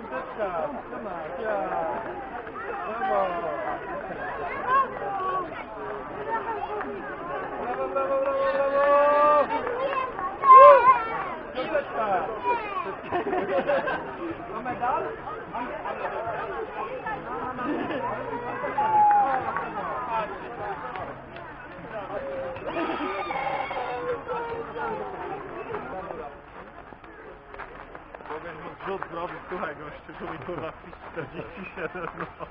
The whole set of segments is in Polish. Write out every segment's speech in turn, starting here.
Contesta, Marcia. Bravo. Bravo, bravo, bravo, bravo. Contesta. Come dal? Thank you. Mogę mi zrzut zrobić, słuchaj gościu, tu mi kurwa 47 no.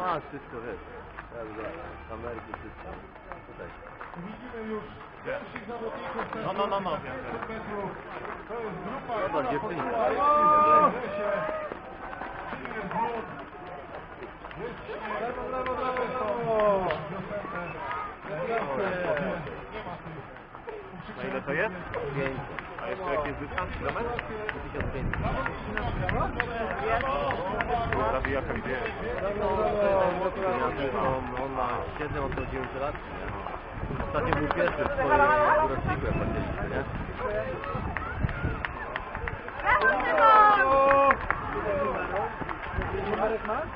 Masz wszystko, wiesz. Prawda, kamerki, wszystko. Tutaj. Widzimy już pierwszych zawodników No, no, no, no. 500 metrów. To jest grupa Zobacz, dziewczynka. Brawo! Silny zrzut. Jest śnieg. Brawo, brawo, brawo, brawo. Gratulacje. Na ile to jest? Pięć. A jeszcze jaki jest dystans? Kilometr? 1500. Zabijaka gdzie jest? On ma 7, od 9 lat. Ostatnio był pierwszy w swoim roczniku, jak patrzyliśmy, nie? Brawo! Numerek masz?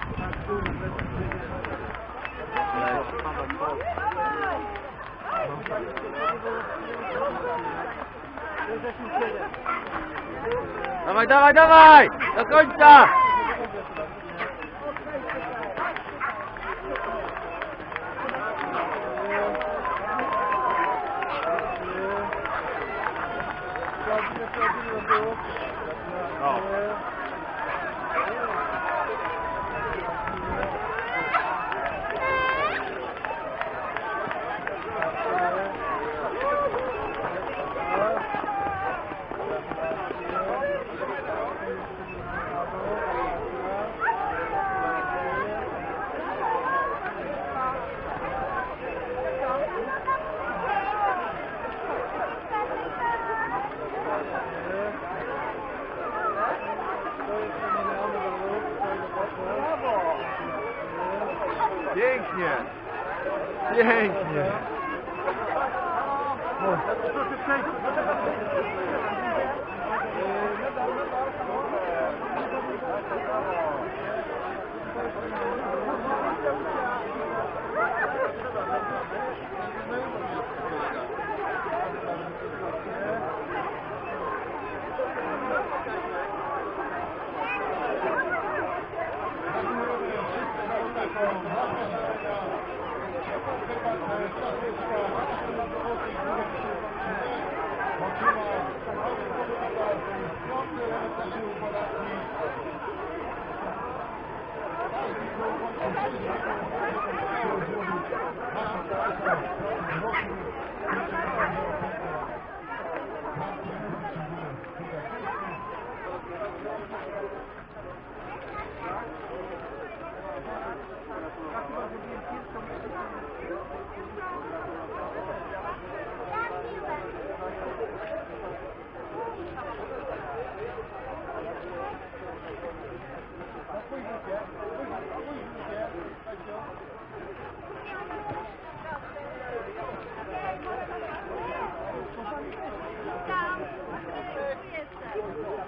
Dawaj, dawaj, dawaj! Do końca! Sprawdzimy, gente. Thank you.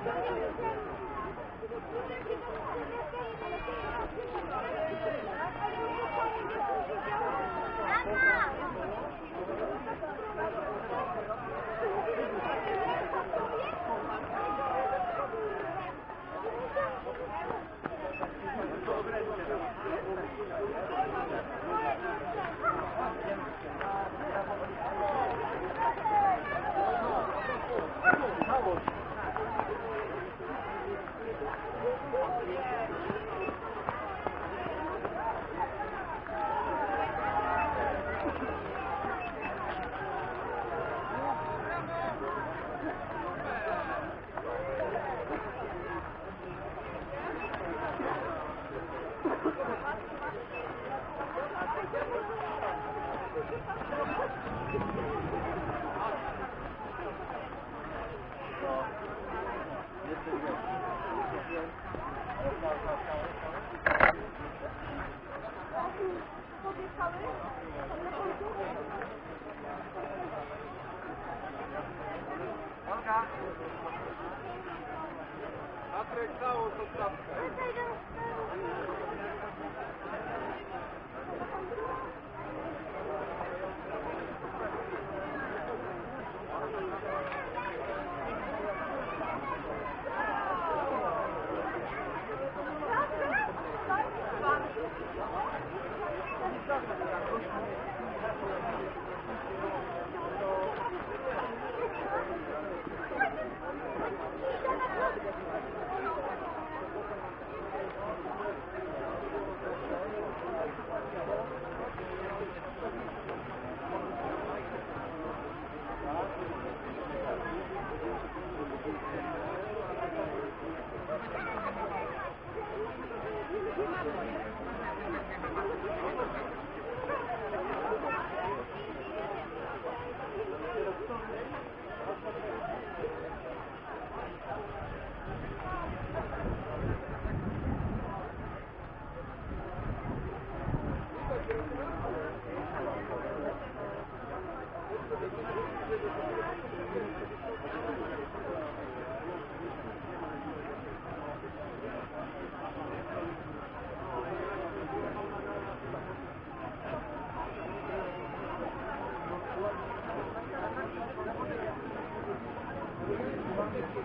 Thank you. Apreçar outra chapa. Thank you.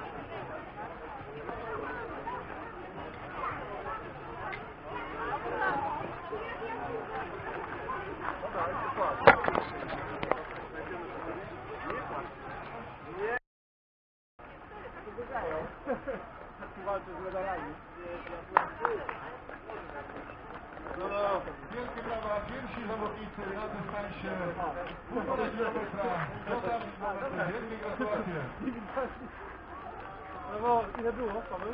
tą stawkę. Walczy z medalami. No, no, wielkie brawa, pierwsi zawodnicy na dystansie półtora kilometra. Dodam momenty, wielkie gratulacje. Bo ile było, Paweł?